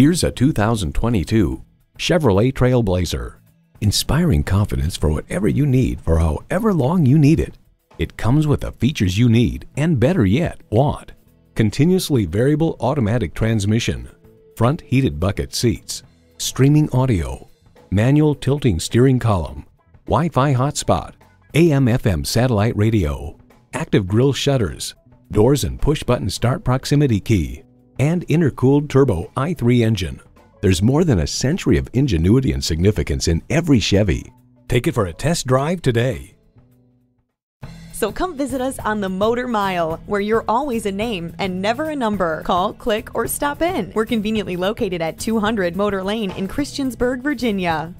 Here's a 2022 Chevrolet Trailblazer. Inspiring confidence for whatever you need for however long you need it. It comes with the features you need and better yet, want. Continuously variable automatic transmission, front heated bucket seats, streaming audio, manual tilting steering column, Wi-Fi hotspot, AM FM satellite radio, active grille shutters, doors and push button start proximity key, and intercooled turbo i3 engine. There's more than a century of ingenuity and significance in every Chevy. Take it for a test drive today. So come visit us on the Motor Mile, where you're always a name and never a number. Call, click, or stop in. We're conveniently located at 200 Motor Lane in Christiansburg, Virginia.